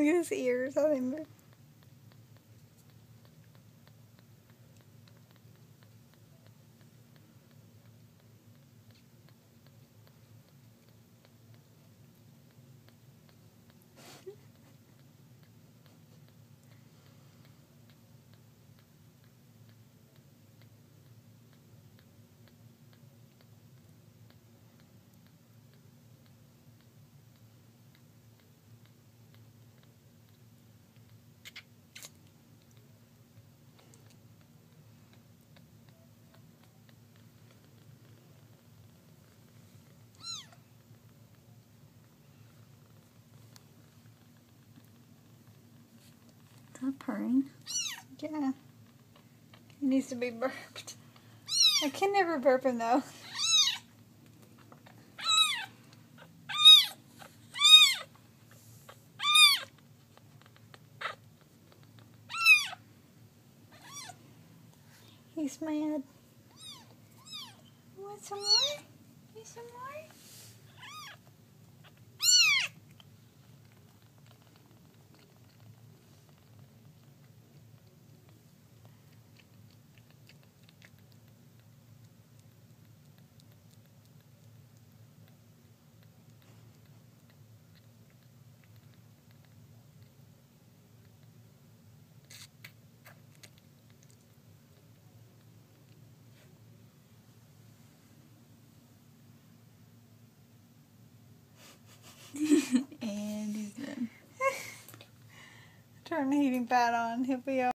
Look at his ears, how they that purring? Yeah. He needs to be burped. I can never burp him though. He's mad. Want some more? Need some more? Turn heating pad on. He'll be